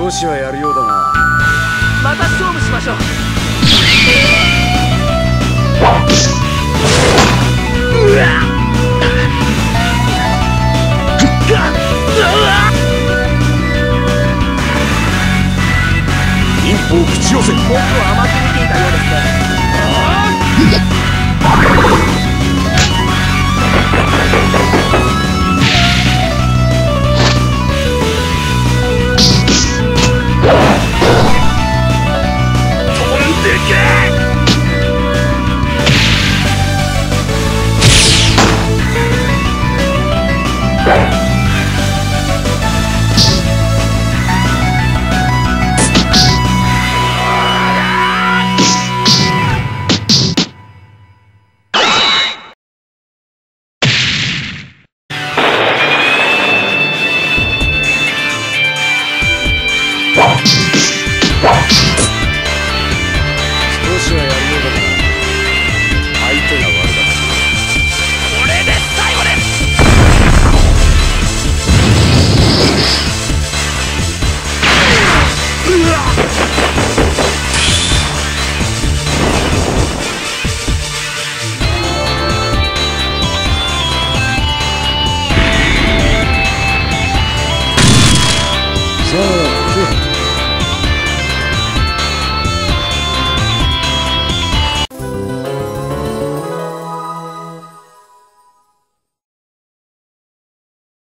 少しはやるようだな。また勝負しましょう。うわ。一口寄せ僕は